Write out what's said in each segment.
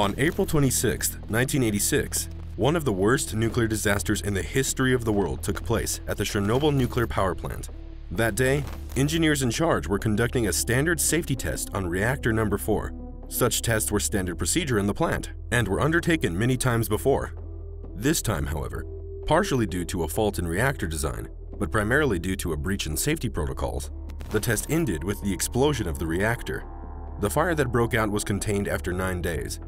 On April 26, 1986, one of the worst nuclear disasters in the history of the world took place at the Chernobyl nuclear power plant. That day, engineers in charge were conducting a standard safety test on reactor number 4. Such tests were standard procedure in the plant and were undertaken many times before. This time, however, partially due to a fault in reactor design, but primarily due to a breach in safety protocols, the test ended with the explosion of the reactor. The fire that broke out was contained after nine days.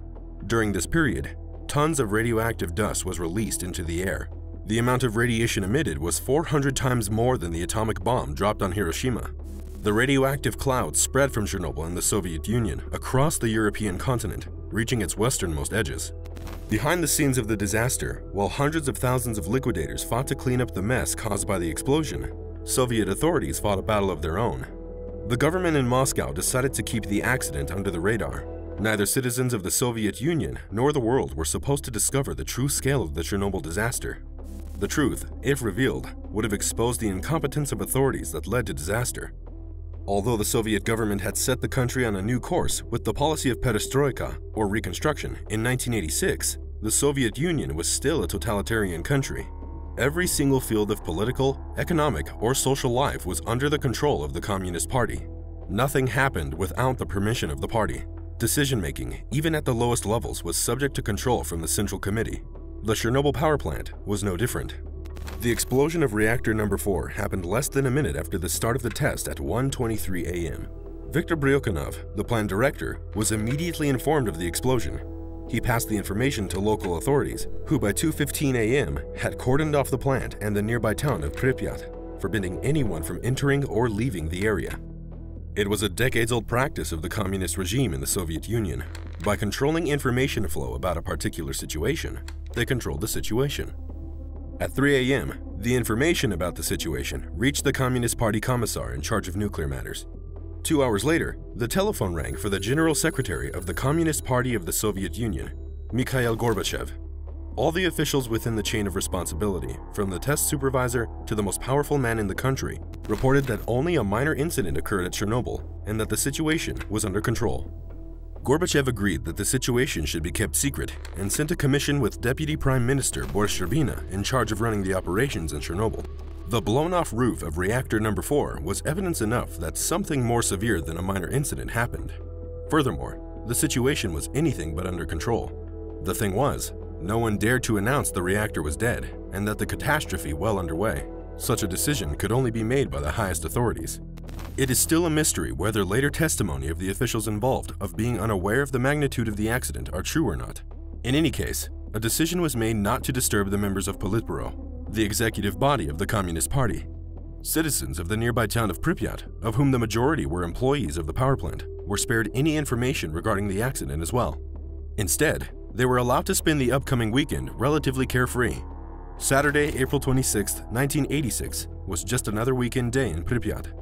During this period, tons of radioactive dust was released into the air. The amount of radiation emitted was 400 times more than the atomic bomb dropped on Hiroshima. The radioactive cloud spread from Chernobyl in the Soviet Union across the European continent, reaching its westernmost edges. Behind the scenes of the disaster, while hundreds of thousands of liquidators fought to clean up the mess caused by the explosion, Soviet authorities fought a battle of their own. The government in Moscow decided to keep the accident under the radar. Neither citizens of the Soviet Union nor the world were supposed to discover the true scale of the Chernobyl disaster. The truth, if revealed, would have exposed the incompetence of authorities that led to disaster. Although the Soviet government had set the country on a new course with the policy of perestroika, or reconstruction, in 1986, the Soviet Union was still a totalitarian country. Every single field of political, economic, or social life was under the control of the Communist Party. Nothing happened without the permission of the party. Decision-making, even at the lowest levels, was subject to control from the Central Committee. The Chernobyl power plant was no different. The explosion of reactor number 4 happened less than a minute after the start of the test at 1.23 a.m. Viktor Bryukhanov, the plant director, was immediately informed of the explosion. He passed the information to local authorities, who by 2.15 a.m. had cordoned off the plant and the nearby town of Pripyat, forbidding anyone from entering or leaving the area. It was a decades-old practice of the communist regime in the Soviet Union. By controlling information flow about a particular situation, they controlled the situation. At 3 a.m., the information about the situation reached the Communist Party commissar in charge of nuclear matters. Two hours later, the telephone rang for the General Secretary of the Communist Party of the Soviet Union, Mikhail Gorbachev. All the officials within the chain of responsibility, from the test supervisor to the most powerful man in the country, reported that only a minor incident occurred at Chernobyl and that the situation was under control. Gorbachev agreed that the situation should be kept secret and sent a commission with Deputy Prime Minister Boris Shcherbina in charge of running the operations in Chernobyl. The blown-off roof of reactor number 4 was evidence enough that something more severe than a minor incident happened. Furthermore, the situation was anything but under control. The thing was, no one dared to announce the reactor was dead and that the catastrophe well underway. Such a decision could only be made by the highest authorities. It is still a mystery whether later testimony of the officials involved of being unaware of the magnitude of the accident are true or not. In any case, a decision was made not to disturb the members of Politburo, the executive body of the Communist Party. Citizens of the nearby town of Pripyat, of whom the majority were employees of the power plant, were spared any information regarding the accident as well. Instead, they were allowed to spend the upcoming weekend relatively carefree. Saturday, April 26, 1986 was just another weekend day in Pripyat.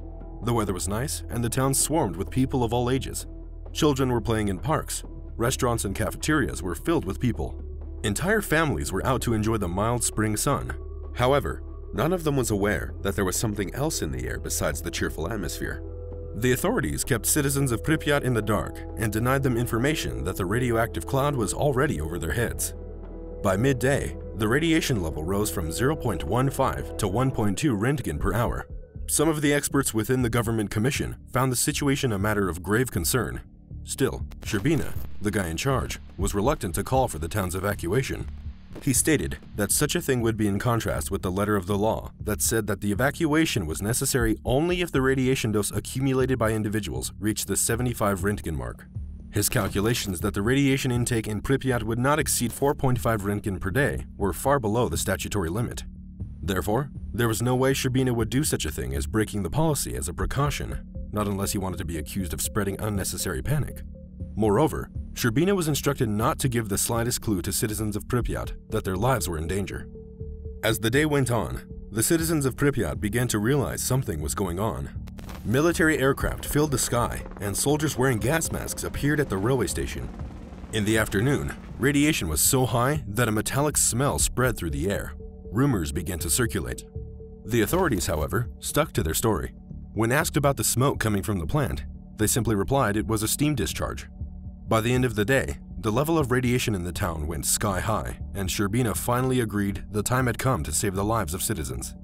The weather was nice, and the town swarmed with people of all ages. Children were playing in parks. Restaurants and cafeterias were filled with people. Entire families were out to enjoy the mild spring sun. However, none of them was aware that there was something else in the air besides the cheerful atmosphere. The authorities kept citizens of Pripyat in the dark and denied them information that the radioactive cloud was already over their heads. By midday, the radiation level rose from 0.15 to 1.2 Röntgen per hour, some of the experts within the government commission found the situation a matter of grave concern. Still, Shcherbina, the guy in charge, was reluctant to call for the town's evacuation. He stated that such a thing would be in contrast with the letter of the law that said that the evacuation was necessary only if the radiation dose accumulated by individuals reached the 75 Röntgen mark. His calculations that the radiation intake in Pripyat would not exceed 4.5 Röntgen per day were far below the statutory limit. Therefore, there was no way Shcherbina would do such a thing as breaking the policy as a precaution, not unless he wanted to be accused of spreading unnecessary panic. Moreover, Shcherbina was instructed not to give the slightest clue to citizens of Pripyat that their lives were in danger. As the day went on, the citizens of Pripyat began to realize something was going on. Military aircraft filled the sky, and soldiers wearing gas masks appeared at the railway station. In the afternoon, radiation was so high that a metallic smell spread through the air rumors began to circulate. The authorities, however, stuck to their story. When asked about the smoke coming from the plant, they simply replied it was a steam discharge. By the end of the day, the level of radiation in the town went sky high, and Shcherbina finally agreed the time had come to save the lives of citizens.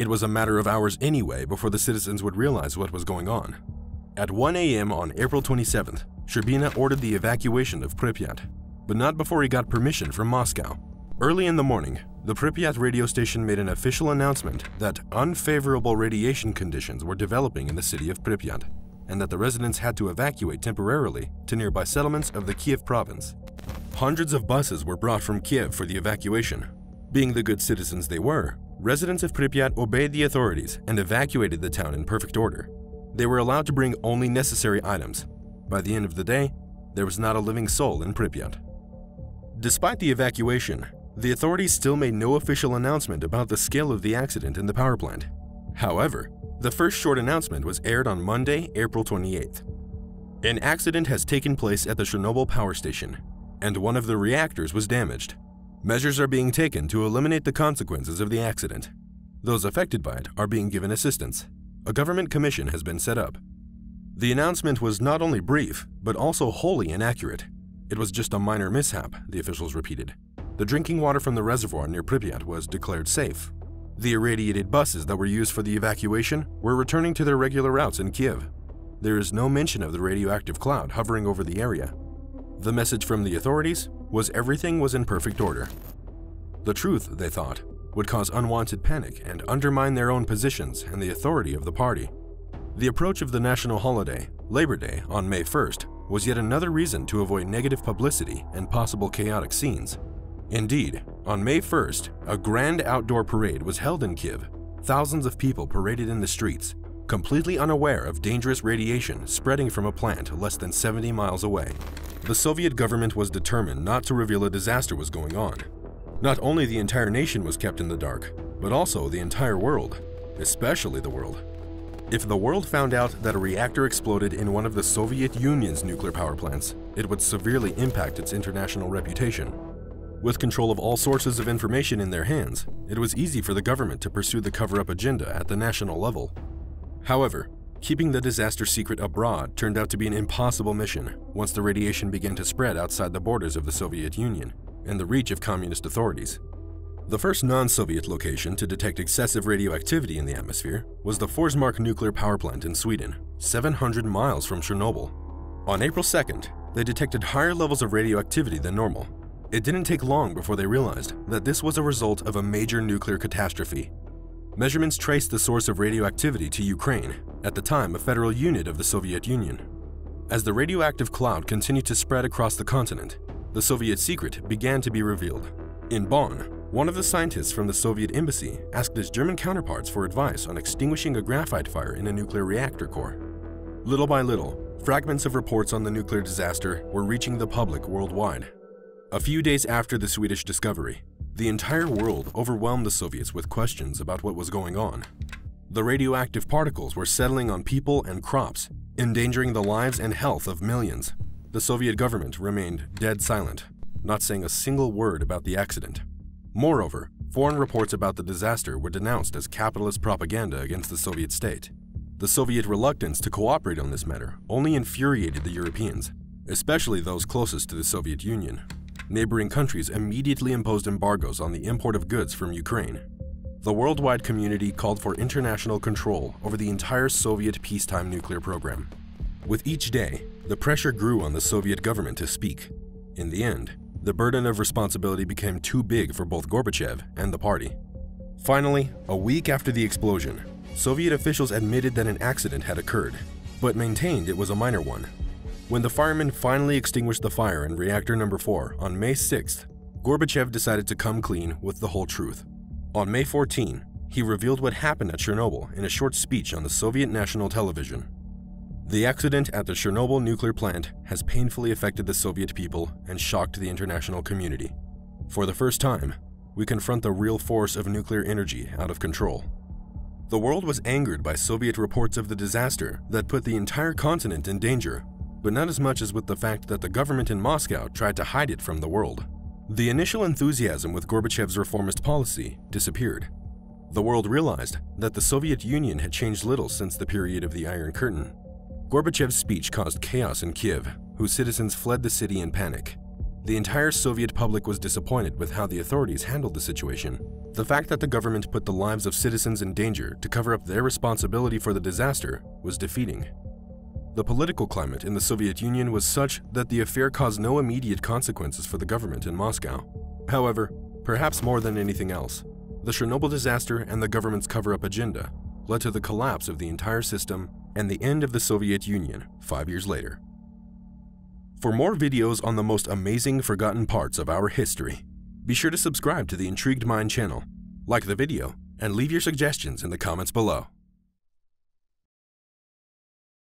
It was a matter of hours anyway before the citizens would realize what was going on. At 1 a.m. on April 27th, Shcherbina ordered the evacuation of Pripyat, but not before he got permission from Moscow. Early in the morning, the Pripyat radio station made an official announcement that unfavorable radiation conditions were developing in the city of Pripyat and that the residents had to evacuate temporarily to nearby settlements of the Kiev province. Hundreds of buses were brought from Kiev for the evacuation. Being the good citizens they were, residents of Pripyat obeyed the authorities and evacuated the town in perfect order. They were allowed to bring only necessary items. By the end of the day, there was not a living soul in Pripyat. Despite the evacuation, the authorities still made no official announcement about the scale of the accident in the power plant. However, the first short announcement was aired on Monday, April 28th. An accident has taken place at the Chernobyl power station, and one of the reactors was damaged. Measures are being taken to eliminate the consequences of the accident. Those affected by it are being given assistance. A government commission has been set up. The announcement was not only brief, but also wholly inaccurate. It was just a minor mishap, the officials repeated. The drinking water from the reservoir near Pripyat was declared safe, the irradiated buses that were used for the evacuation were returning to their regular routes in Kiev. There is no mention of the radioactive cloud hovering over the area. The message from the authorities was everything was in perfect order. The truth, they thought, would cause unwanted panic and undermine their own positions and the authority of the party. The approach of the national holiday, Labor Day, on May 1st, was yet another reason to avoid negative publicity and possible chaotic scenes. Indeed, on May 1st, a grand outdoor parade was held in Kiev. Thousands of people paraded in the streets, completely unaware of dangerous radiation spreading from a plant less than 70 miles away. The Soviet government was determined not to reveal a disaster was going on. Not only the entire nation was kept in the dark, but also the entire world, especially the world. If the world found out that a reactor exploded in one of the Soviet Union's nuclear power plants, it would severely impact its international reputation. With control of all sources of information in their hands, it was easy for the government to pursue the cover up agenda at the national level. However, keeping the disaster secret abroad turned out to be an impossible mission once the radiation began to spread outside the borders of the Soviet Union and the reach of communist authorities. The first non Soviet location to detect excessive radioactivity in the atmosphere was the Forsmark nuclear power plant in Sweden, 700 miles from Chernobyl. On April 2nd, they detected higher levels of radioactivity than normal, it didn't take long before they realized that this was a result of a major nuclear catastrophe. Measurements traced the source of radioactivity to Ukraine, at the time a federal unit of the Soviet Union. As the radioactive cloud continued to spread across the continent, the Soviet secret began to be revealed. In Bonn, one of the scientists from the Soviet embassy asked his German counterparts for advice on extinguishing a graphite fire in a nuclear reactor core. Little by little, fragments of reports on the nuclear disaster were reaching the public worldwide. A few days after the Swedish discovery, the entire world overwhelmed the Soviets with questions about what was going on. The radioactive particles were settling on people and crops, endangering the lives and health of millions. The Soviet government remained dead silent, not saying a single word about the accident. Moreover, foreign reports about the disaster were denounced as capitalist propaganda against the Soviet state. The Soviet reluctance to cooperate on this matter only infuriated the Europeans, especially those closest to the Soviet Union neighboring countries immediately imposed embargoes on the import of goods from Ukraine. The worldwide community called for international control over the entire Soviet peacetime nuclear program. With each day, the pressure grew on the Soviet government to speak. In the end, the burden of responsibility became too big for both Gorbachev and the party. Finally, a week after the explosion, Soviet officials admitted that an accident had occurred, but maintained it was a minor one when the firemen finally extinguished the fire in reactor number 4 on May 6th, Gorbachev decided to come clean with the whole truth. On May 14, he revealed what happened at Chernobyl in a short speech on the Soviet national television. The accident at the Chernobyl nuclear plant has painfully affected the Soviet people and shocked the international community. For the first time, we confront the real force of nuclear energy out of control. The world was angered by Soviet reports of the disaster that put the entire continent in danger but not as much as with the fact that the government in Moscow tried to hide it from the world. The initial enthusiasm with Gorbachev's reformist policy disappeared. The world realized that the Soviet Union had changed little since the period of the Iron Curtain. Gorbachev's speech caused chaos in Kiev, whose citizens fled the city in panic. The entire Soviet public was disappointed with how the authorities handled the situation. The fact that the government put the lives of citizens in danger to cover up their responsibility for the disaster was defeating. The political climate in the Soviet Union was such that the affair caused no immediate consequences for the government in Moscow. However, perhaps more than anything else, the Chernobyl disaster and the government's cover up agenda led to the collapse of the entire system and the end of the Soviet Union five years later. For more videos on the most amazing forgotten parts of our history, be sure to subscribe to the Intrigued Mind channel, like the video, and leave your suggestions in the comments below.